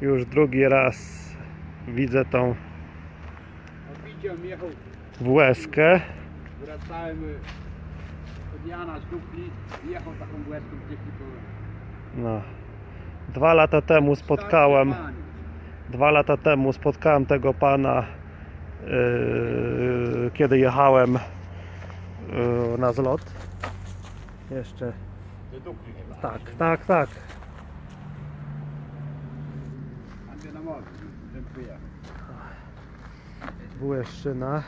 Już drugi raz widzę tą Widziałem, jechał, łezkę. wracałem y, od Jana z Dupli i jechał taką tylko... No. Dwa lata temu spotkałem, dwa lata temu spotkałem tego pana, yy, kiedy jechałem yy, na zlot. Jeszcze, tak, tak, tak. Morzu, dziękuję. Błeszczyna.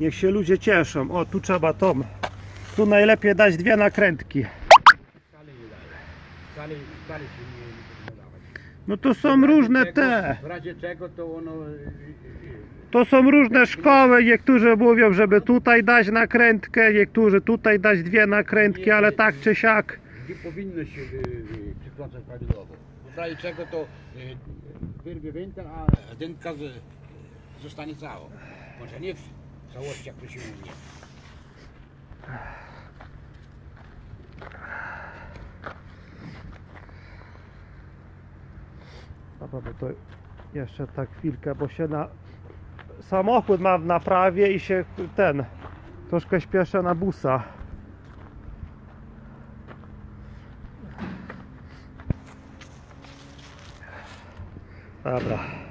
Niech się ludzie cieszą. O, tu trzeba tą. Tu najlepiej dać dwie nakrętki. No to są różne te. W razie czego to ono... To są różne szkoły. Niektórzy mówią, żeby tutaj dać nakrętkę, niektórzy tutaj dać dwie nakrętki, ale tak czy siak. Gdzie powinno się y, y, przykręcać prawidłowo. W razie czego to y, wyrwie węgiel, a dętka zostanie cała. Może nie w całości, jak to się mówi. Dobra, bo to jeszcze tak chwilkę, bo się na samochód mam w naprawie i się ten troszkę śpieszę na busa. Dobra.